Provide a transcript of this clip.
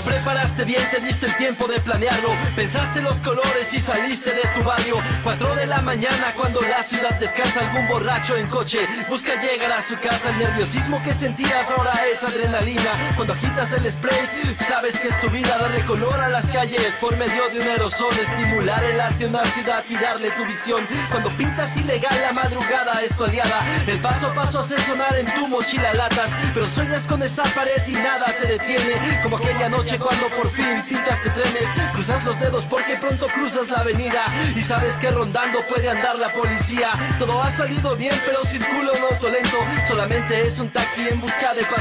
preparaste bien, te diste el tiempo de planearlo. Pensaste los colores y saliste de tu barrio. Cuatro de la mañana cuando la ciudad descansa, algún borracho en coche busca llegar a su casa. El nerviosismo que sentías ahora es adrenalina. Cuando agitas el spray, sabes que es tu vida darle color a las calles por medio de un aerosol, estimular el arte de una ciudad y darle tu visión. Cuando pintas ilegal la madrugada es aliada. El paso a paso hace sonar en tu mochila latas, pero sueñas con esa pared y nada te detiene. Como aquella noche cuando por fin pintaste trenes, cruzas los dedos porque pronto cruzas la avenida y sabes que rondando puede andar la policía. Todo ha salido bien, pero circula un auto lento, solamente es un taxi en busca de paz.